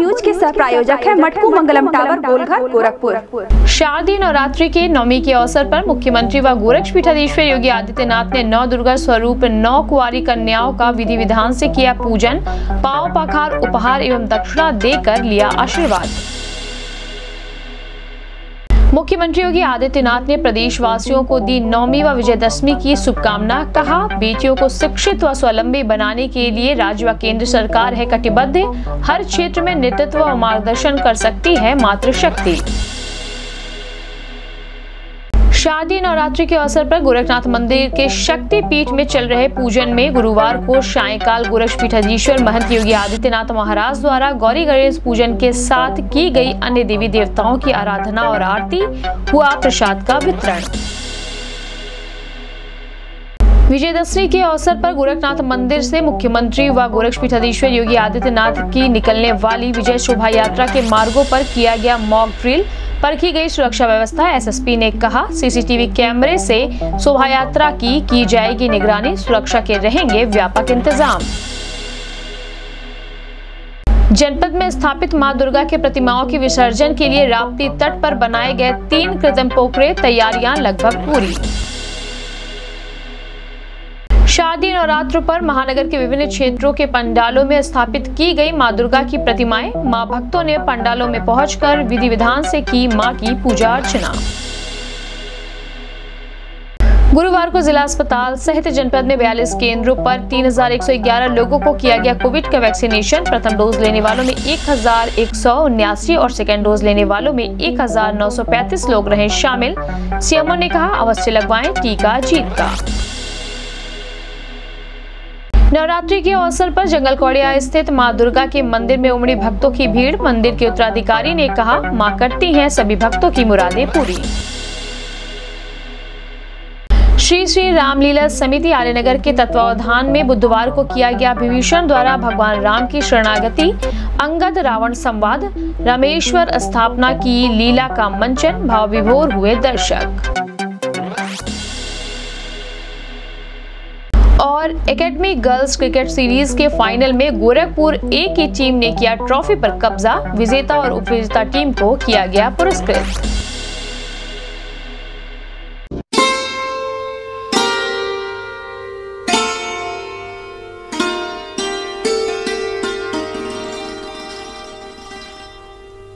प्रायोजक है मटकू मंगलम टावर, गोलघर, गोरखपुर। शारदीय नवरात्रि के नवमी के अवसर पर मुख्यमंत्री व गोरक्ष पीठाधीश्वर योगी आदित्यनाथ ने नौ दुर्गा स्वरूप, नौ कुआरी कन्याओं का विधि विधान ऐसी किया पूजन, पाव, पखार, उपहार एवं दक्षिणा देकर लिया आशीर्वाद। मुख्यमंत्री योगी आदित्यनाथ ने प्रदेशवासियों को दी नौमी व विजयदशमी की शुभकामना कहा। बेटियों को शिक्षित व स्वलंबी बनाने के लिए राज्य व केंद्र सरकार है कटिबद्ध। हर क्षेत्र में नेतृत्व व मार्गदर्शन कर सकती है मातृशक्ति। शादी नवरात्रि के अवसर पर गोरखनाथ मंदिर के शक्ति पीठ में चल रहे पूजन में गुरुवार को सायकाल गोरक्ष पीठाधीश्वर महंत योगी आदित्यनाथ महाराज द्वारा गौरी गणेश पूजन के साथ की गई अन्य देवी देवताओं की आराधना और आरती, हुआ प्रसाद का वितरण। विजयदशमी के अवसर पर गोरखनाथ मंदिर से मुख्यमंत्री व गोरक्ष पीठाधीश्वर योगी आदित्यनाथ की निकलने वाली विजय शोभा यात्रा के मार्गों पर किया गया मॉक ड्रिल। परखी गई सुरक्षा व्यवस्था, एसएसपी ने कहा। सीसीटीवी कैमरे से शोभा यात्रा की की जाएगी निगरानी। सुरक्षा के रहेंगे व्यापक इंतज़ाम। जनपद में स्थापित माँ दुर्गा के प्रतिमाओं के विसर्जन के लिए राप्ती तट पर बनाए गए तीन कृत्रिम पोखरे, तैयारियाँ लगभग पूरी। शादी नवरात्र पर महानगर के विभिन्न क्षेत्रों के पंडालों में स्थापित की गई माँ दुर्गा की प्रतिमाएँ माँ भक्तों ने पंडालों में पहुंचकर विधि विधान से की माँ की पूजा अर्चना। गुरुवार को जिला अस्पताल सहित जनपद में बयालीस केंद्रों पर 3,111 लोगों को किया गया कोविड का वैक्सीनेशन। प्रथम डोज लेने वालों में एक और सेकेंड डोज लेने वालों में 1,935 लोग रहे शामिल। सीएमओ ने कहा अवश्य लगवाएँ टीका जीत का नवरात्रि के अवसर पर जंगल कौड़िया स्थित माँ दुर्गा के मंदिर में उमड़ी भक्तों की भीड़। मंदिर के उत्तराधिकारी ने कहा, माँ करती हैं, सभी भक्तों की मुरादें पूरी। श्री श्री रामलीला समिति आर्यनगर के तत्वावधान में बुधवार को किया गया विभीषण द्वारा भगवान राम की शरणागति। अंगद रावण संवाद। रामेश्वर स्थापना की लीला का मंचन। भाव विभोर हुए दर्शक। एकेडमी गर्ल्स क्रिकेट सीरीज़ के फाइनल में गोरखपुर ए की टीम ने किया ट्रॉफी पर कब्जा, विजेता और उपविजेता टीम को किया गया पुरस्कृत।